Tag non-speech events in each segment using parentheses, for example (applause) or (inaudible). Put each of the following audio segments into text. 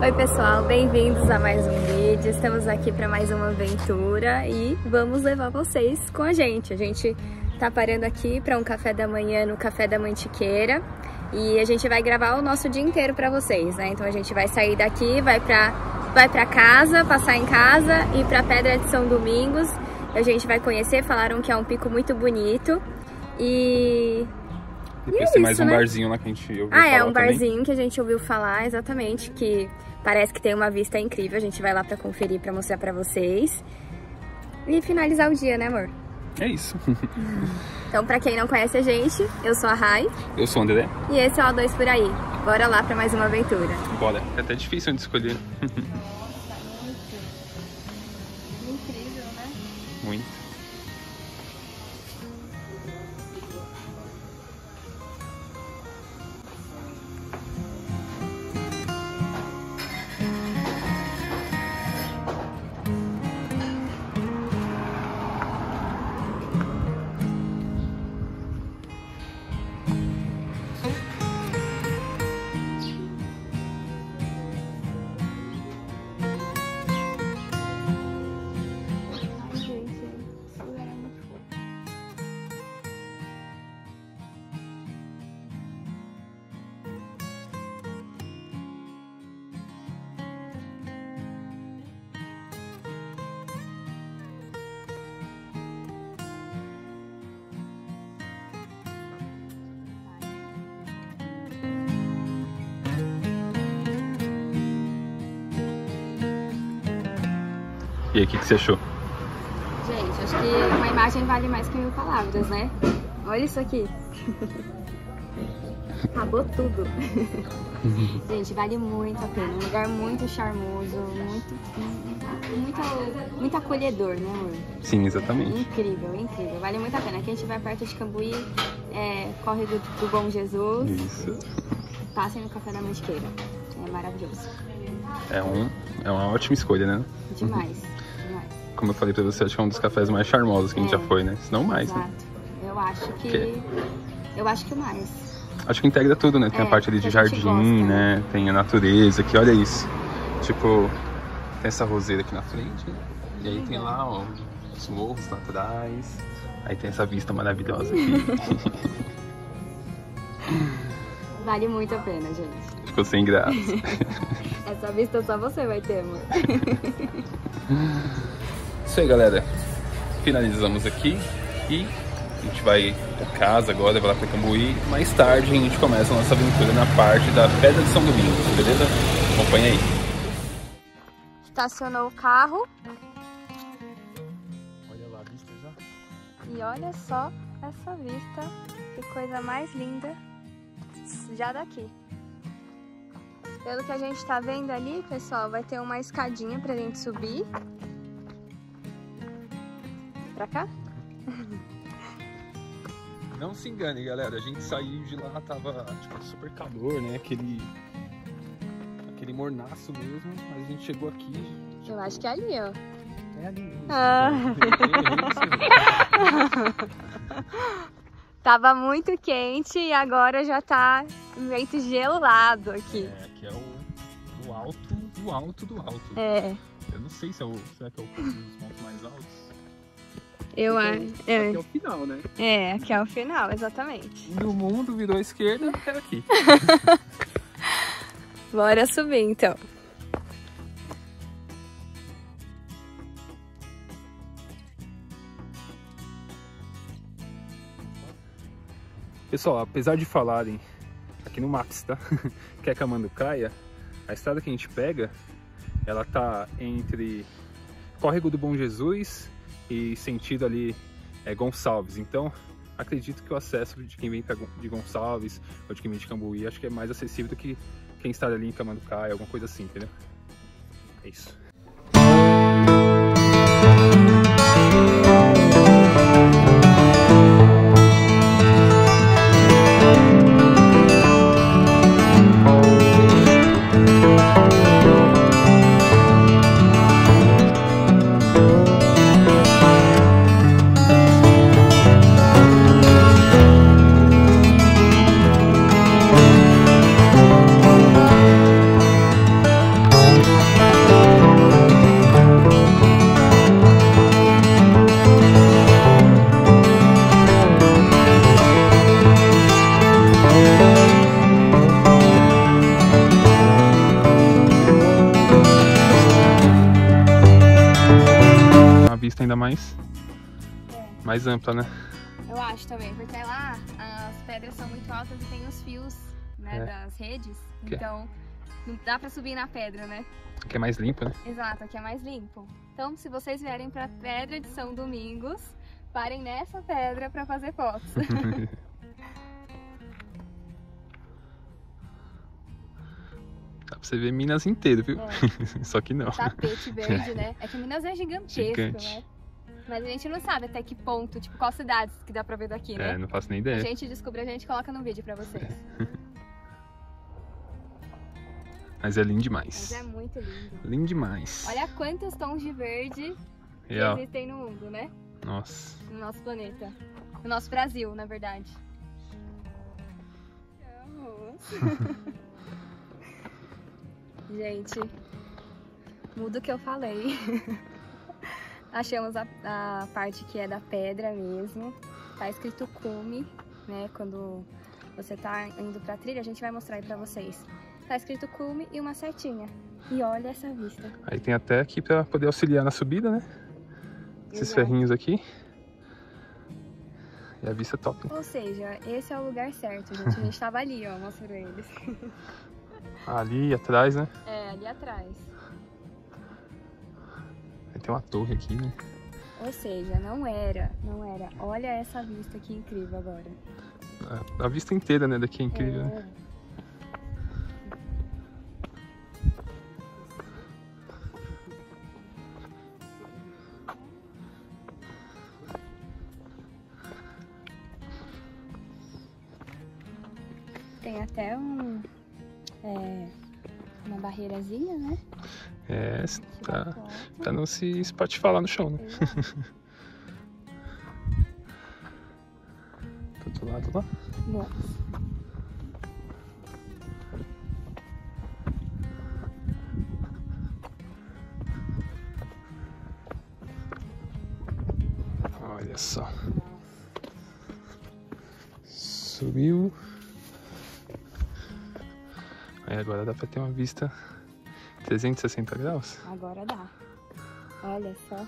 Oi pessoal, bem-vindos a mais um vídeo. Estamos aqui para mais uma aventura e vamos levar vocês com a gente. A gente tá parando aqui para um café da manhã no Café da Mantiqueira e a gente vai gravar o nosso dia inteiro para vocês, né? Então a gente vai sair daqui, vai para vai para casa, passar em casa e para Pedra de São Domingos. A gente vai conhecer, falaram que é um pico muito bonito e e é tem mais um né? barzinho lá que a gente ouviu Ah, é um também. barzinho que a gente ouviu falar, exatamente, que parece que tem uma vista incrível. A gente vai lá pra conferir, pra mostrar pra vocês. E finalizar o dia, né, amor? É isso. (laughs) então, pra quem não conhece a gente, eu sou a Rai. Eu sou o André. E esse é o A2 Por Aí. Bora lá pra mais uma aventura. Bora. É até difícil de escolher. (laughs) Incrível, né? Muito. Aí, o que, que você achou? Gente, acho que uma imagem vale mais que mil palavras, né? Olha isso aqui. (laughs) Acabou tudo. (laughs) Gente, vale muito a pena. Um lugar muito charmoso, muito, muito, muito acolhedor, né, amor? Sim, exatamente. Incrível, incrível. Vale muito a pena. Aqui a gente vai perto de Cambuí, é, Córrego do Bom Jesus. Isso. Passem no Café da Mantiqueira. É maravilhoso. É, um, é uma ótima escolha, né? Demais, demais. Como eu falei pra você, acho que é um dos cafés mais charmosos que a gente É. já foi, né? Se não mais, Exato. né? Eu acho que. Que? Eu acho que o mais. Acho que integra tudo, né? Tem É, a parte ali de jardim, gosta, né? Tem a natureza aqui, olha isso. Tipo, tem essa roseira aqui na frente, né? E aí tem lá, ó, os morros naturais. Aí tem essa vista maravilhosa aqui. (laughs) Vale muito a pena, gente. Ficou sem graça. (laughs) Essa vista só você vai ter, amor. (laughs) Isso aí, galera. Finalizamos aqui e a gente vai pra casa agora, vai lá pra Cambuí. Mais tarde a gente começa a nossa aventura na parte da Pedra de São Domingos, beleza? Acompanha aí. Estacionou o carro Olha lá a vista já. e olha só essa vista. Que coisa mais linda. Já daqui. Pelo que a gente tá vendo ali, pessoal, vai ter uma escadinha pra gente subir. Pra cá? Não se engane, galera. A gente saiu de lá, tava tipo, super calor, né? Aquele. Aquele mornaço mesmo. Mas a gente chegou aqui. tipo, Eu acho que é ali, ó. É ali. Ah. (laughs) Tava muito quente e agora já tá meio gelado aqui. É, aqui é o, o alto do alto do alto. É, Eu não sei se é o. Será que é o dos mais altos? Eu acho. Aqui é o final, né? É, aqui é o final, exatamente. E o mundo virou à esquerda, é aqui. (laughs) Bora subir então. Pessoal, apesar de falarem aqui no Maps, tá? (laughs) que é Camanducaia, a estrada que a gente pega, ela tá entre Córrego do Bom Jesus e sentido ali é Gonçalves. Então, acredito que o acesso de quem vem de Gonçalves ou de quem vem de Cambuí, acho que é mais acessível do que quem está ali em Camanducaia, alguma coisa assim, entendeu? É isso. Mais ampla, né? Eu acho também, porque lá as pedras são muito altas e tem os fios né, É. das redes. Que- Então não dá pra subir na pedra, né? Que é mais limpo, né? Exato, aqui é mais limpo. Então, se vocês vierem pra Pedra de São Domingos, parem nessa pedra pra fazer fotos. (laughs) Dá pra você ver Minas inteiro, viu? É. (laughs) Só que não. Tapete verde, né? É que Minas é gigantesco, Gigante. né? Mas a gente não sabe até que ponto, tipo, qual cidades que dá pra ver daqui, né? É, não faço nem A ideia. gente descobre, a gente coloca no vídeo pra vocês. (laughs) Mas é lindo Mas demais. é muito lindo. Lindo demais. Olha quantos tons de verde que existem no mundo, né? Nossa. No nosso planeta. No nosso Brasil, na verdade. (laughs) Gente, muda o que eu falei. (laughs) Achamos a, a parte que é da pedra mesmo. Tá escrito cume, né? Quando você tá indo pra trilha, a gente vai mostrar aí pra vocês. Tá escrito cume e uma setinha. E olha essa vista. Aí tem até aqui pra poder auxiliar na subida, né? Esses Exato. ferrinhos aqui. E a vista é top. Ou seja, esse é o lugar certo, gente. A gente (laughs) tava ali, ó, mostrando eles. Ali atrás, né? É, ali atrás. Tem uma torre aqui, né? Ou seja, não era, não era. Olha essa vista que incrível agora. A, a vista inteira, né? Daqui é incrível, né? É. Tem É, tá, pra não se espatifar lá no chão, né? alto. (laughs) Do outro lado lá. Nossa. Olha só. Subiu. Aí agora dá pra ter uma vista 360 graus. Agora dá. Olha só.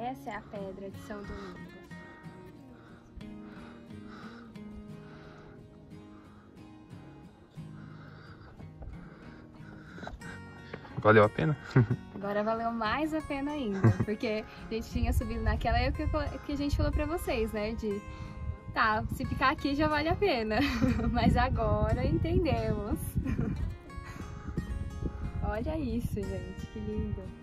Essa é a pedra de São Domingos. Valeu a pena? (laughs) Agora valeu mais a pena ainda, (laughs) porque a gente tinha subido naquela época que a gente falou pra vocês, né? De tá, se ficar aqui já vale a pena. (laughs) Mas agora entendemos. Olha isso, gente, que lindo.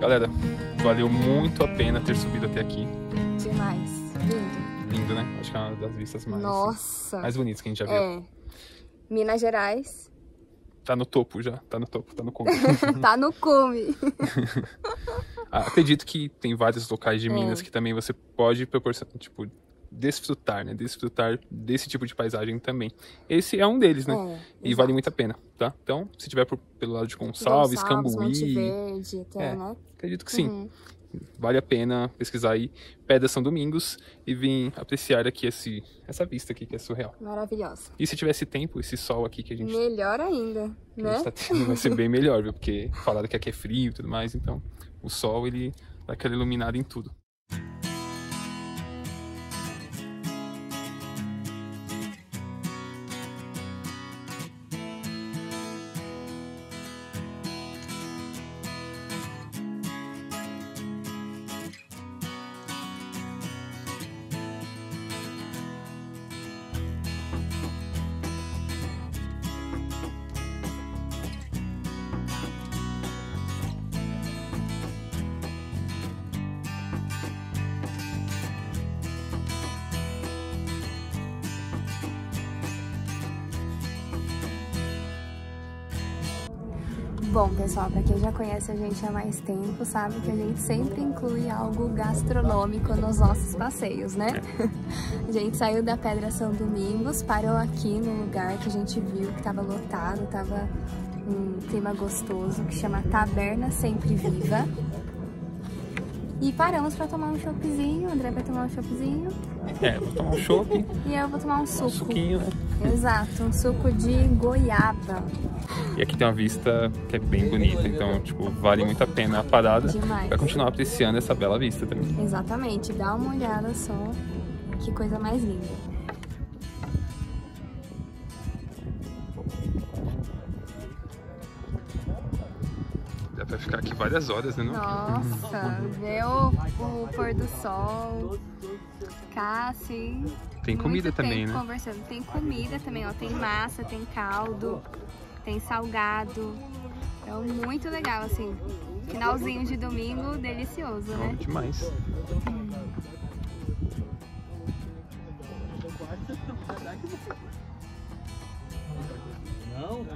Galera, valeu muito a pena ter subido até aqui. Demais. Lindo. Lindo, né? Acho que é uma das vistas mais, Nossa. mais bonitas que a gente já viu. É. Minas Gerais Tá no topo já, tá no topo, tá no cume. (laughs) tá no cume. (laughs) Ah, Acredito que tem vários locais de É. Minas que também você pode proporcionar, tipo, desfrutar, né? Desfrutar desse tipo de paisagem também. Esse é um deles, né? É, e exato. vale muito a pena, tá? Então, se tiver por- pelo lado de Gonçalves, Monte Cambuí, Verde, até, É. né? acredito que sim. Uhum. Vale a pena pesquisar aí Pedras São Domingos e vir apreciar aqui esse, essa vista aqui que é surreal. Maravilhosa. E se tivesse tempo, esse sol aqui que a gente, Melhor ainda, né? tá tendo vai ser bem melhor, viu? Porque falaram que aqui é frio e tudo mais, então o sol ele dá aquela iluminada em tudo. Bom, pessoal, para quem já conhece a gente há mais tempo, sabe que a gente sempre inclui algo gastronômico nos nossos passeios, né? (laughs) a gente saiu da Pedra São Domingos, parou aqui no lugar que a gente viu que estava lotado, tava um clima gostoso, que chama Taberna Sempre Viva. E paramos para tomar um choppzinho, o André vai tomar um choppzinho. É, vou tomar um chopp. E eu vou tomar um suco. Um suquinho, né? Exato, um suco de goiaba. E aqui tem uma vista que é bem bonita, então, tipo, vale muito a pena a parada Demais. para continuar apreciando essa bela vista também. Exatamente, dá uma olhada só, que coisa mais linda. Ficar aqui várias horas, né? Não? Nossa, ver o, o pôr do sol, ficar assim... Tem comida também, né? conversando. Tem comida também, ó. Tem massa, tem caldo, tem salgado. Então, muito legal, assim. Finalzinho de domingo, delicioso, né? Bom demais. Não,